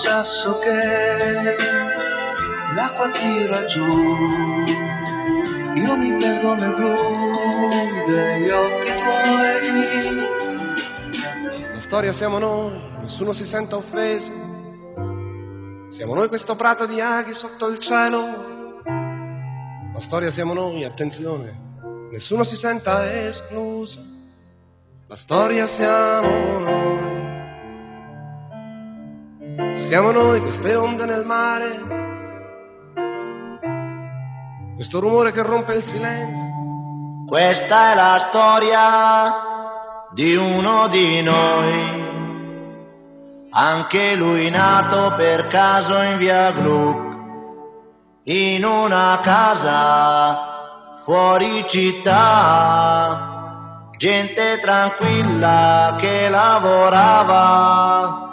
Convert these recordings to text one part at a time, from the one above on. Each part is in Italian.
sasso che l'acqua tira giù. Io mi perdo nel blu degli occhi tuoi. La storia siamo noi, nessuno si senta offeso. Siamo noi questo prato di aghi sotto il cielo. La storia siamo noi, attenzione, nessuno si senta escluso. La storia siamo noi. Siamo noi queste onde nel mare, questo rumore che rompe il silenzio. Questa è la storia di uno di noi, anche lui nato per caso in via Gluck, in una casa fuori città, gente tranquilla che lavorava.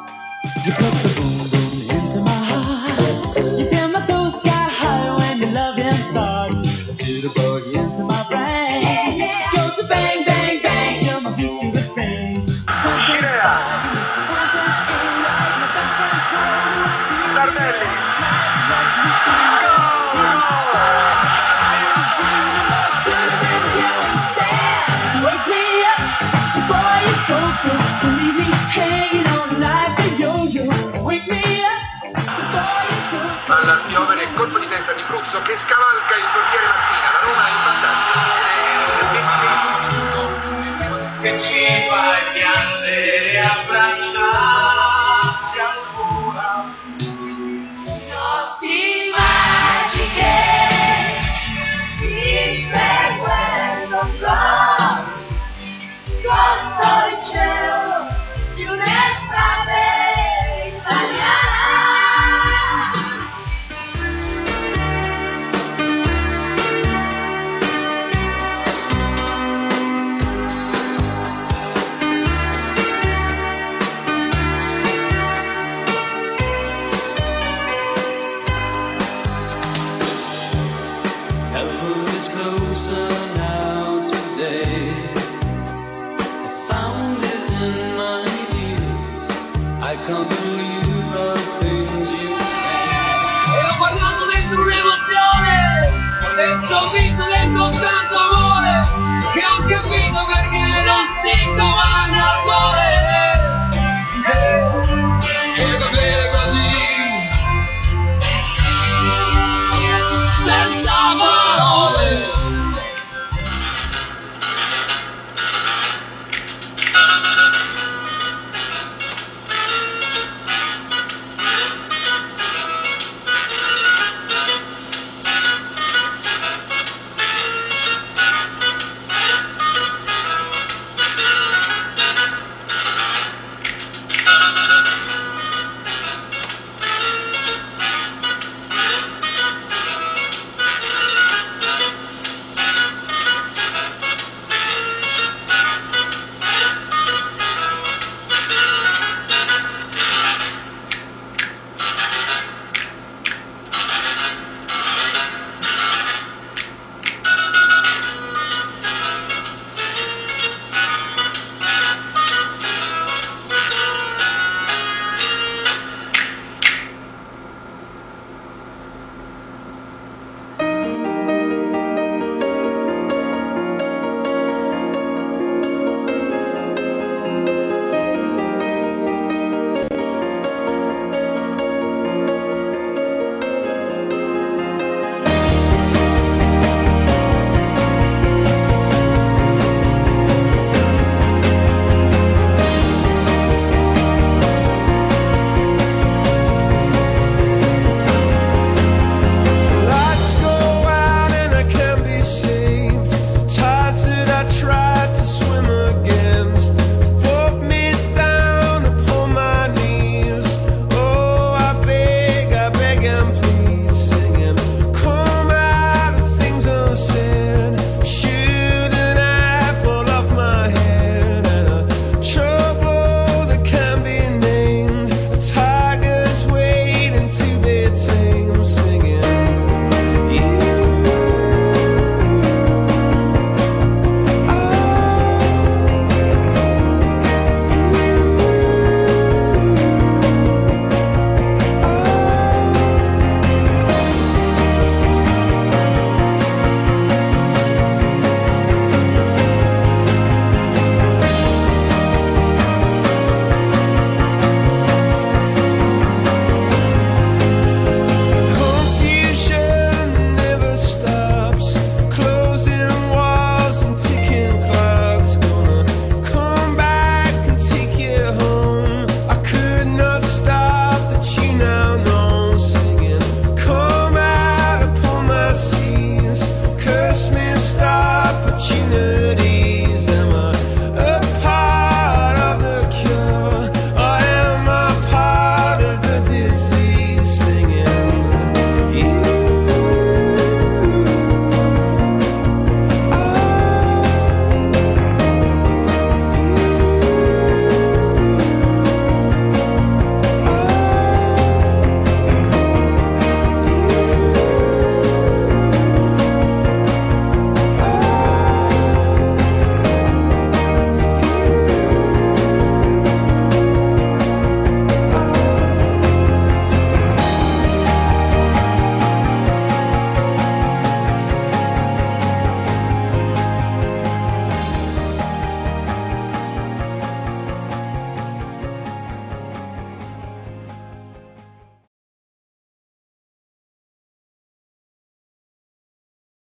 que es y por qué can't believe.